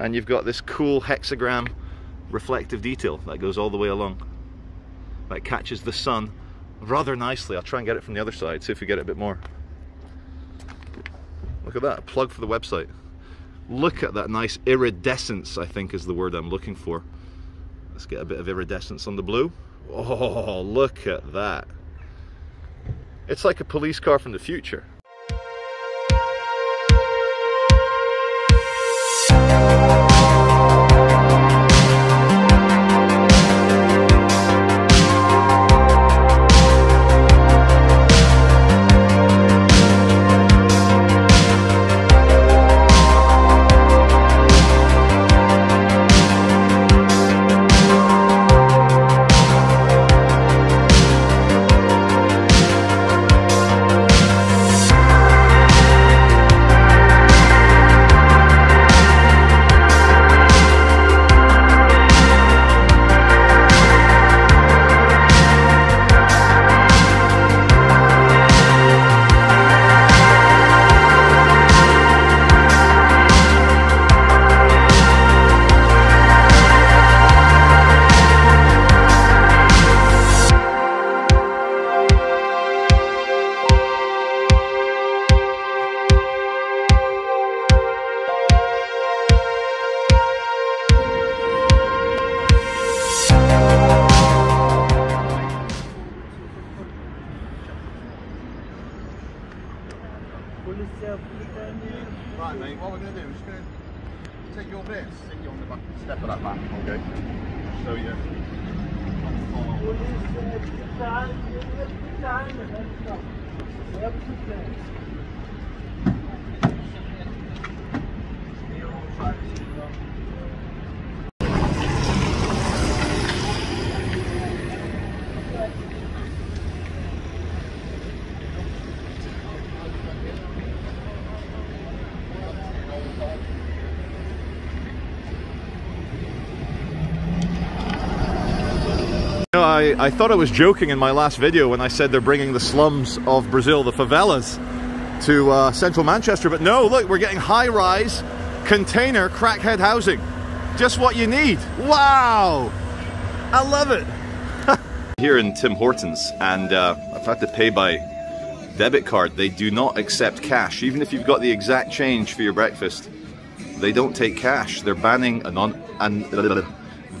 And you've got this cool hexagram reflective detail that goes all the way along. That catches the sun rather nicely. I'll try and get it from the other side, see if we get it a bit more. Look at that, a plug for the website. Look at that nice iridescence, I think is the word I'm looking for. Let's get a bit of iridescence on the blue. Oh, look at that. It's like a police car from the future. I, I thought I was joking in my last video when I said they're bringing the slums of Brazil, the favelas, to uh, central Manchester. But no, look, we're getting high-rise container crackhead housing. Just what you need. Wow! I love it. Here in Tim Hortons, and uh, I've had to pay by debit card. They do not accept cash, even if you've got the exact change for your breakfast. They don't take cash. They're banning anon- an-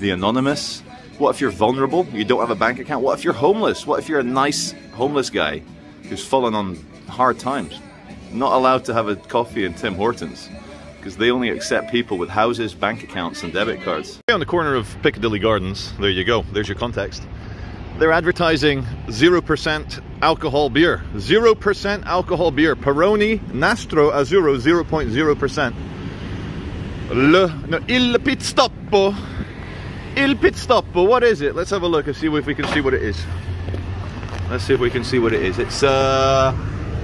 the anonymous. What if you're vulnerable? You don't have a bank account? What if you're homeless? What if you're a nice homeless guy who's fallen on hard times? Not allowed to have a coffee in Tim Hortons because they only accept people with houses, bank accounts, and debit cards. On the corner of Piccadilly Gardens, there you go, there's your context. They're advertising 0% alcohol beer. 0% alcohol beer. Peroni Nastro Azzurro 0.0%. Le, no, il pit Il pit stoppo. What is it? Let's have a look and see if we can see what it is. Let's see if we can see what it is. It's uh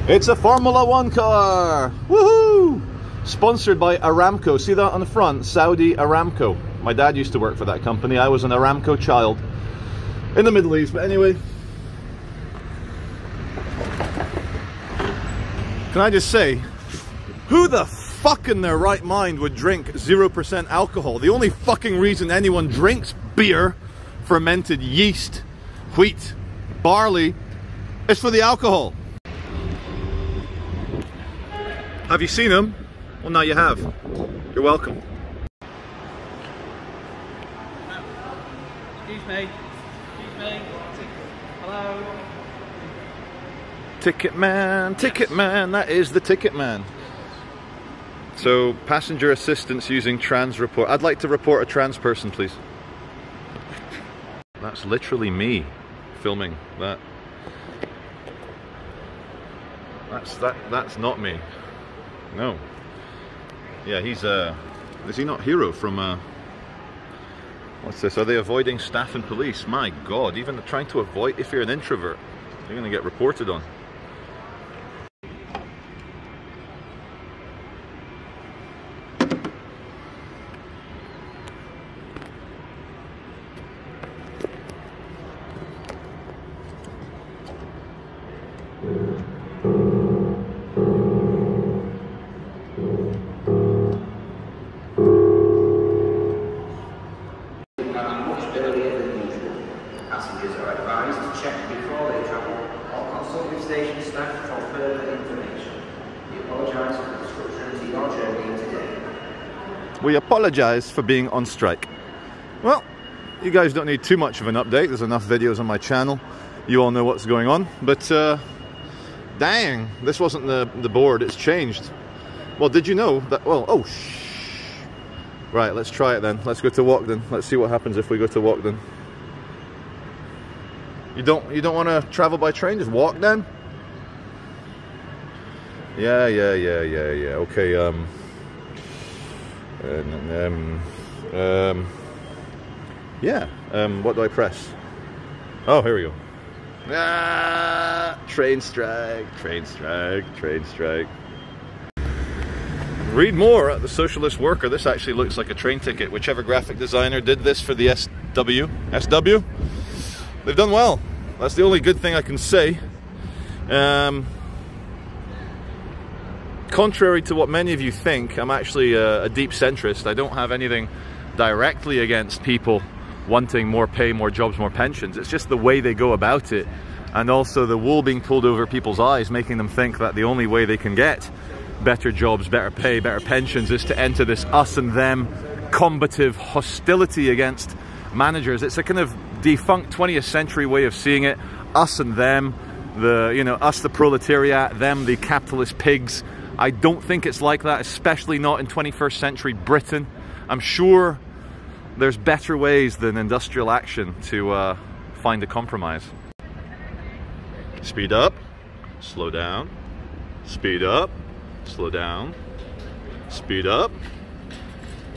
it's a Formula One car. Woohoo! Sponsored by Aramco. See that on the front? Saudi Aramco. My dad used to work for that company. I was an Aramco child in the Middle East. But anyway, can I just say, who the fuck in their right mind would drink 0% alcohol? The only fucking reason anyone drinks beer, fermented yeast, wheat, barley, is for the alcohol. Have you seen them? Well, now you have. You're welcome. Excuse me. Excuse me. Hello. Ticket man, ticket man, that is the ticket man. So, passenger assistance using trans report. I'd like to report a trans person, please. That's literally me filming that. That's that. That's not me. No. Yeah, he's uh, is he not hero from uh? What's this? Are they avoiding staff and police? My God! Even trying to avoid. If you're an introvert, you're going to get reported on. We apologize for being on strike. Well, you guys don't need too much of an update. There's enough videos on my channel. You all know what's going on. But uh, dang, this wasn't the, the board. It's changed. Well, did you know that? Well, oh, shh. Right, let's try it then. Let's go to Walkden. Let's see what happens if we go to Walkden. You don't you don't want to travel by train? Just walk then. Yeah, yeah, yeah, yeah, yeah. Okay. Um. Um. Um. Yeah. Um. What do I press? Oh, here we go. Ah! Train strike. Train strike. Train strike. Read more at the Socialist Worker. This actually looks like a train ticket. Whichever graphic designer did this for the SW. SW? They've done well. That's the only good thing I can say. Um, contrary to what many of you think, I'm actually a, a deep centrist. I don't have anything directly against people wanting more pay, more jobs, more pensions. It's just the way they go about it. And also the wool being pulled over people's eyes, making them think that the only way they can get better jobs, better pay, better pensions is to enter this us and them combative hostility against managers. It's a kind of defunct 20th century way of seeing it. Us and them, the you know, us the proletariat, them the capitalist pigs. I don't think it's like that, especially not in 21st century Britain. I'm sure there's better ways than industrial action to uh, find a compromise. Speed up, slow down, speed up, slow down, speed up,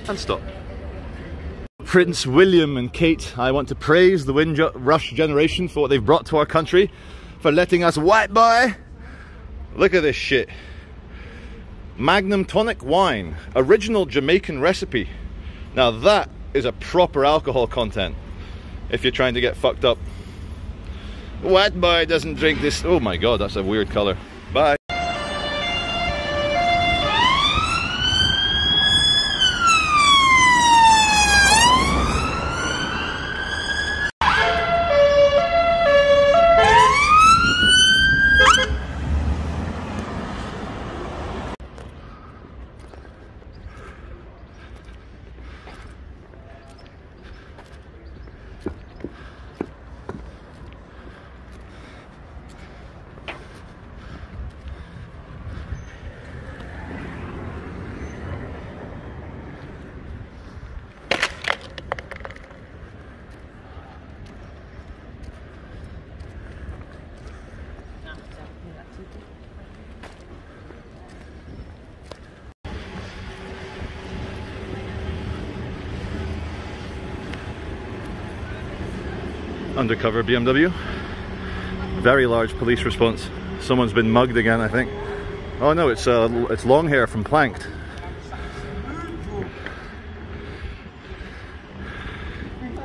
and stop. Prince William and Kate, I want to praise the Windrush generation for what they've brought to our country, for letting us white boy. Look at this shit. Magnum tonic wine, original Jamaican recipe. Now that is a proper alcohol content if you're trying to get fucked up. White boy doesn't drink this. Oh my god, that's a weird color. Bye. Undercover BMW. Very large police response. Someone's been mugged again, I think. Oh no, it's uh, it's long hair from Planked.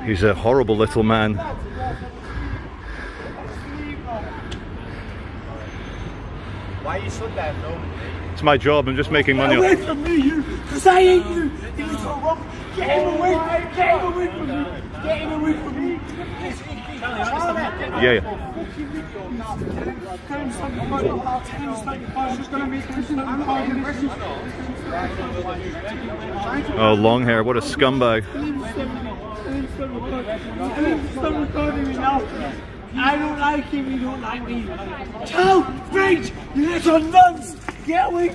He's a horrible little man. Why you stood there filming It's my job, I'm just making money. Get away from me, you! Because I hate you! You little wrong! Get him away! Get him away from me! Get him away from me! Yeah, yeah. Oh, long hair, what a scumbag. I don't like him, you don't like me. Tell, bitch, you little nuns! Get away!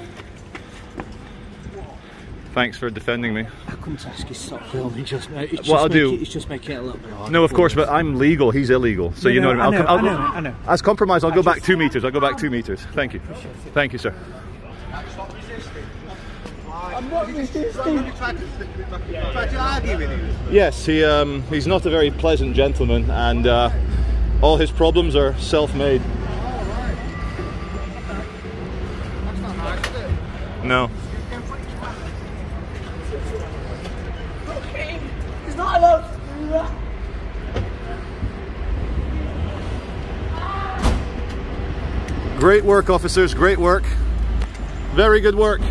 Thanks for defending me. I couldn't ask you to stop filming, just, it's just What I'll do- It, it's just making it a little bit hard. No, of course, but I'm legal. He's illegal. So No, you know no, what I mean. I know, I'll, I know, I know. As compromise, I'll I go back two meters. I'll go back two meters. Thank you. Thank you, sir. I'm not resisting. You tried to, you tried to argue with him. Yes, he um, he's not a very pleasant gentleman, and uh, all his problems are self-made. No. He's not allowed to do that. Great work, officers. Great work. Very good work.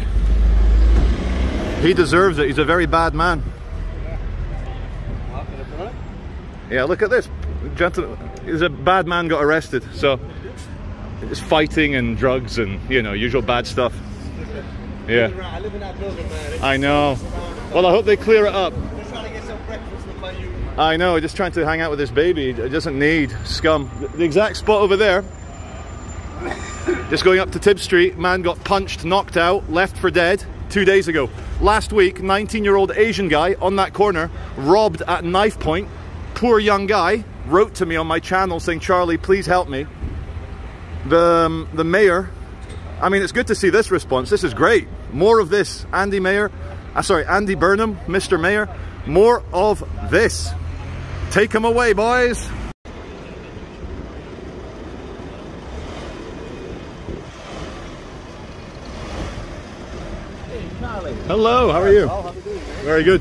He deserves it. He's a very bad man. Yeah, look at this. Gentleman, he's a bad man got arrested. So it's fighting and drugs and you know usual bad stuff. Yeah, I know. Well, I hope they clear it up. I know, just trying to hang out with this baby. It doesn't need scum. The exact spot over there, just going up to Tib Street, man got punched, knocked out, left for dead two days ago. Last week, 19 year old Asian guy on that corner, robbed at knife point. Poor young guy wrote to me on my channel saying, Charlie, please help me. The, um, the mayor, I mean, it's good to see this response. This is great. More of this. Andy Mayor, uh, sorry, Andy Burnham, Mr. Mayor, more of this. Take him away, boys. Hello, how are you? Very good.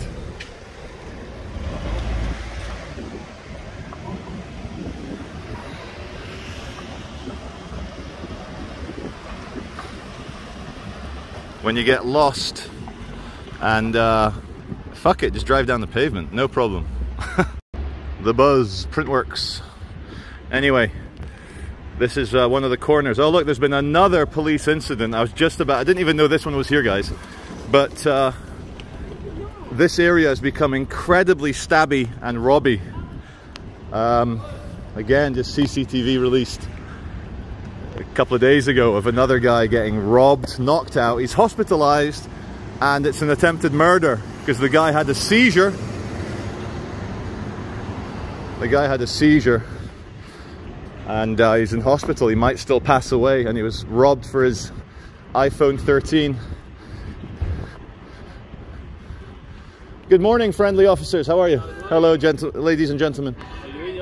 When you get lost and uh, fuck it, just drive down the pavement, no problem. the Buzz Printworks. Anyway, this is uh, one of the corners. Oh look, there's been another police incident. I was just about, I didn't even know this one was here, guys. But uh, this area has become incredibly stabby and robby. Um, again, just CCTV released a couple of days ago of another guy getting robbed, knocked out. He's hospitalized and it's an attempted murder because the guy had a seizure. The guy had a seizure and uh, he's in hospital. He might still pass away and he was robbed for his iPhone 13. Good morning, friendly officers. How are you? Hello, gentle ladies and gentlemen.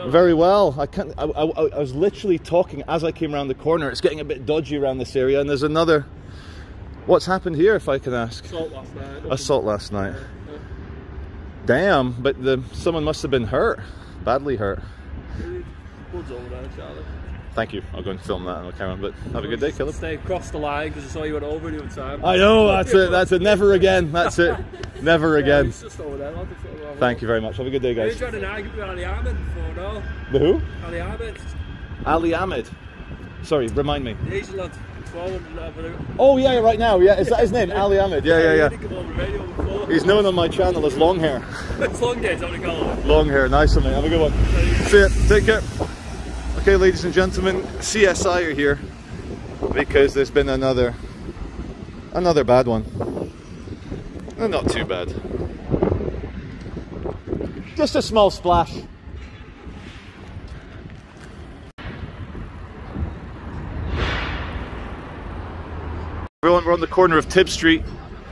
Very well. I can't. I, I, I was literally talking as I came around the corner. It's getting a bit dodgy around this area, and there's another. What's happened here, if I can ask? Assault last night. Assault last night. Damn, but the someone must have been hurt, badly hurt. Blood's over there, Charlie. Thank you. I'll go and film that on the camera. But have a good day, Caleb. Stay across the line because I saw you went over the other time. I know. That's it. That's it. Never again. That's it. Never again. he's just over there. I'll just over. Thank you very much. Have a good day, You guys. tried an argument with Ali Ahmed before, no? The who? Ali Ahmed, Ali Ahmed. Sorry, remind me. lad, uh, Oh yeah, right now. Yeah, is that his name? Ali Ahmed. Yeah, yeah, yeah. didn't come over the radio before. He's known on my channel as Long Hair. It's long Hair. I'm gonna call it. Long hair. Nice one, mate. Have a good one. See ya. Take care. Okay, ladies and gentlemen, CSI are here because there's been another another bad one. Eh, Not too bad. Just a small splash. We're on, we're on the corner of Tib Street.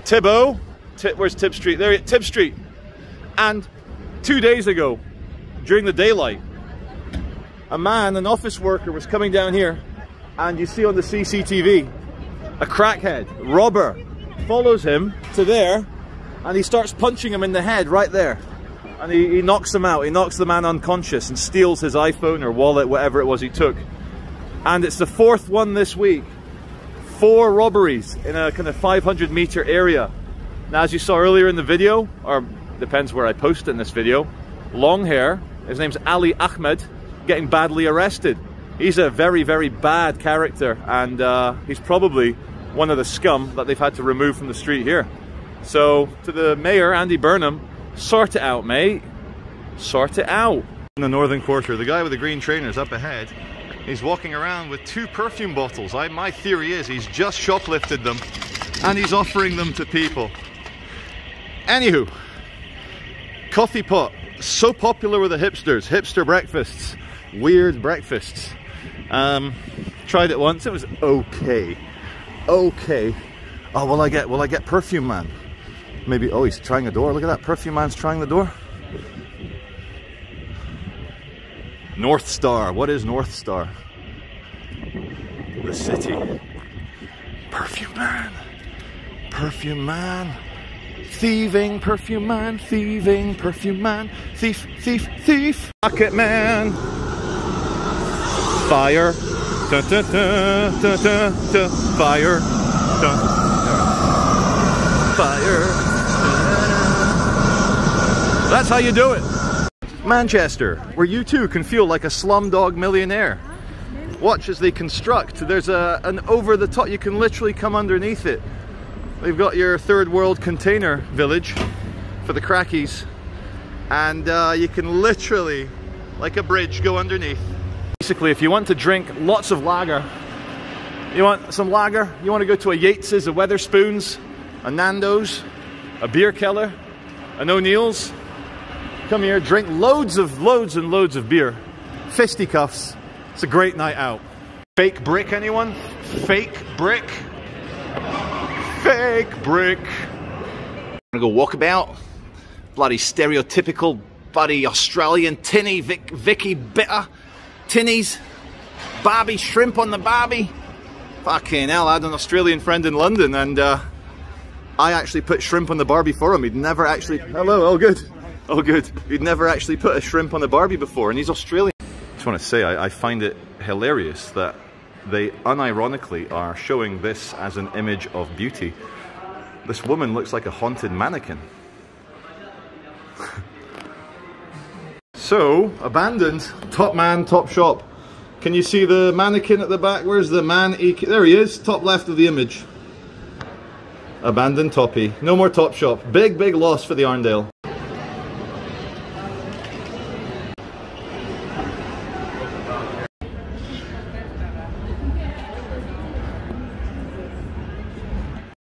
Tibbo? Ti- where's Tib Street? There, Tib Street. And two days ago, during the daylight, a man, an office worker, was coming down here, and you see on the CCTV, a crackhead, robber, follows him to there, and he starts punching him in the head right there. And he, he knocks him out, he knocks the man unconscious and steals his iPhone or wallet, whatever it was he took. And it's the fourth one this week. Four robberies in a kind of 500 meter area. Now, as you saw earlier in the video, or depends where I post it in this video, long hair, his name's Ali Ahmed, getting badly arrested. He's a very, very bad character, and uh, he's probably one of the scum that they've had to remove from the street here. So, to the mayor, Andy Burnham, sort it out, mate. Sort it out. In the northern quarter, the guy with the green trainers up ahead, he's walking around with two perfume bottles. I, my theory is he's just shoplifted them and he's offering them to people. Anywho, coffee pot, so popular with the hipsters, hipster breakfasts, weird breakfasts. Um, tried it once, it was okay. Okay. Oh, will I get, will I get Perfume Man? Maybe, oh, he's trying a door. Look at that, Perfume Man's trying the door. North Star, what is North Star? The city. Perfume Man. Perfume Man. Thieving perfume man, thieving perfume man, thief, thief, thief. Rocket man. Fire. Dun, dun, dun, dun, dun, dun. Fire. Dun. Fire. That's how you do it. Manchester, where you too can feel like a slumdog millionaire. Watch as they construct. There's a, an over the top, you can literally come underneath it. They've got your third world container village for the crackies. And uh, you can literally, like a bridge, go underneath. Basically, if you want to drink lots of lager, you want some lager, you want to go to a Yates's, a Wetherspoons, a Nando's, a Bierkeller, an O'Neill's. Come here, drink loads of, loads and loads of beer. Fisticuffs. It's a great night out. Fake brick, anyone? Fake brick? Fake brick. I'm gonna go walkabout. Bloody stereotypical, bloody Australian tinny, Vic, Vicky bitter, tinnies, Barbie shrimp on the Barbie. Fucking hell, I had an Australian friend in London and uh, I actually put shrimp on the Barbie for him. He'd never actually, hello, all good. Oh good. He'd never actually put a shrimp on the Barbie before and he's Australian. I just want to say, I, I find it hilarious that they unironically are showing this as an image of beauty. This woman looks like a haunted mannequin. So, abandoned, top man, top shop. Can you see the mannequin at the back? Where's the man? There he is, top left of the image. Abandoned toppy. No more top shop. Big, big loss for the Arndale.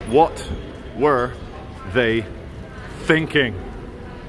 What were they thinking?